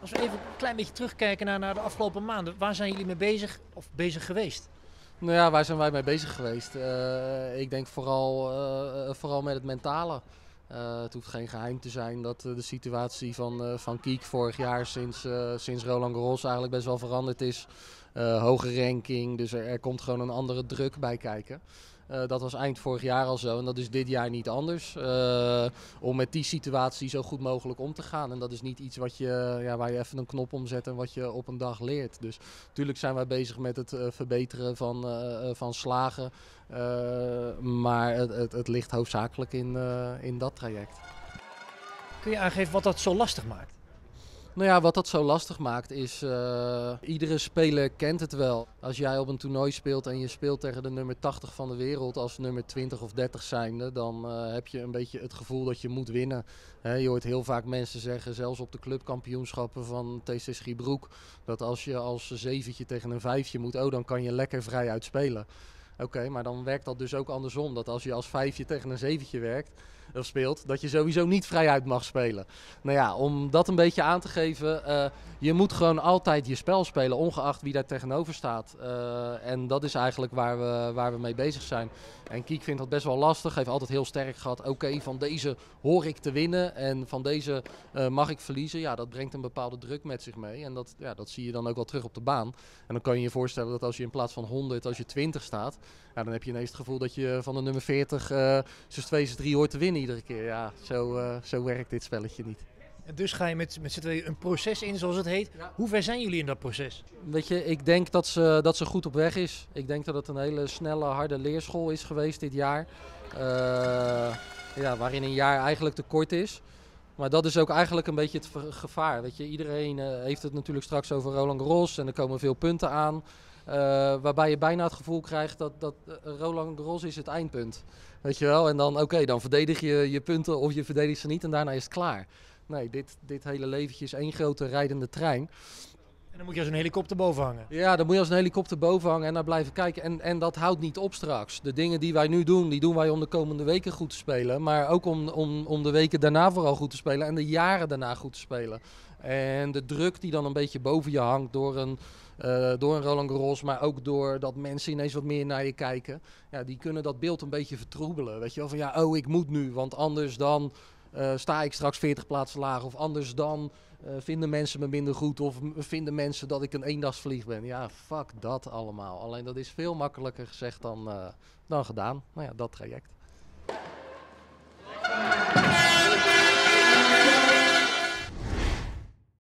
Als we even een klein beetje terugkijken naar, naar de afgelopen maanden. Waar zijn jullie mee bezig of bezig geweest? Nou ja, waar zijn wij mee bezig geweest? Uh, ik denk vooral, uh, vooral met het mentale. Uh, het hoeft geen geheim te zijn dat de situatie van, van Kiek vorig jaar sinds, sinds Roland Garros eigenlijk best wel veranderd is. hoge ranking, dus er, komt gewoon een andere druk bij kijken. Uh, dat was eind vorig jaar al zo en dat is dit jaar niet anders. Uh, om met die situatie zo goed mogelijk om te gaan. En dat is niet iets wat je, ja, waar je even een knop omzet en wat je op een dag leert. Dus natuurlijk zijn wij bezig met het verbeteren van, van slagen. maar het, het, het, ligt hoofdzakelijk in, in dat traject. Kun je aangeven wat dat zo lastig maakt? Nou ja, wat dat zo lastig maakt is, uh, iedere speler kent het wel. Als jij op een toernooi speelt en je speelt tegen de nummer 80 van de wereld als nummer 20 of 30 zijnde, dan uh, heb je een beetje het gevoel dat je moet winnen. Je hoort heel vaak mensen zeggen, zelfs op de clubkampioenschappen van TC Schiebroek, dat als je als zeventje tegen een vijfje moet, oh dan kan je lekker vrij uitspelen. Oké, maar dan werkt dat dus ook andersom. Dat als je als vijfje tegen een zeventje werkt, of speelt, dat je sowieso niet vrijuit mag spelen. Nou ja, om dat een beetje aan te geven, uh, je moet gewoon altijd je spel spelen, ongeacht wie daar tegenover staat. Uh, en dat is eigenlijk waar we, waar we mee bezig zijn. En Kiek vindt dat best wel lastig, heeft altijd heel sterk gehad. Oké, van deze hoor ik te winnen en van deze uh, mag ik verliezen. Ja, dat brengt een bepaalde druk met zich mee. En dat, ja, dat zie je dan ook wel terug op de baan. En dan kan je je voorstellen dat als je in plaats van 100, als je 20 staat, ja, dan heb je ineens het gevoel dat je van de nummer 40 uh, z'n 2, z'n 3 hoort te winnen iedere keer. Ja, zo, uh, zo werkt dit spelletje niet. En dus ga je met, met z'n tweeën een proces in, zoals het heet. Ja. Hoe ver zijn jullie in dat proces? Weet je, ik denk dat ze, dat ze goed op weg is. Ik denk dat het een hele snelle, harde leerschool is geweest dit jaar. Uh, ja, waarin een jaar eigenlijk te kort is. Maar dat is ook eigenlijk een beetje het gevaar. Weet je, iedereen uh, heeft het natuurlijk straks over Roland Garros en er komen veel punten aan. Uh, waarbij je bijna het gevoel krijgt dat, dat Roland Garros is het eindpunt. Weet je wel? En dan, oké, dan verdedig je je punten of je verdedigt ze niet en daarna is het klaar. Nee, dit, dit hele leventje is één grote rijdende trein. Dan moet je als een helikopter boven hangen. Ja, dan moet je als een helikopter boven hangen en naar blijven kijken. En, en dat houdt niet op straks. De dingen die wij nu doen, die doen wij om de komende weken goed te spelen. Maar ook om, om, om de weken daarna vooral goed te spelen en de jaren daarna goed te spelen. En de druk die dan een beetje boven je hangt door een, uh, door een Roland Garros, maar ook door dat mensen ineens wat meer naar je kijken. Ja, die kunnen dat beeld een beetje vertroebelen. Weet je wel, van ja, oh ik moet nu, want anders dan uh, sta ik straks 40 plaatsen lager. Of anders dan uh, vinden mensen me minder goed. Of vinden mensen dat ik een eendagsvlieg ben. Ja, fuck dat allemaal. Alleen dat is veel makkelijker gezegd dan, uh, dan gedaan. Nou ja, dat traject.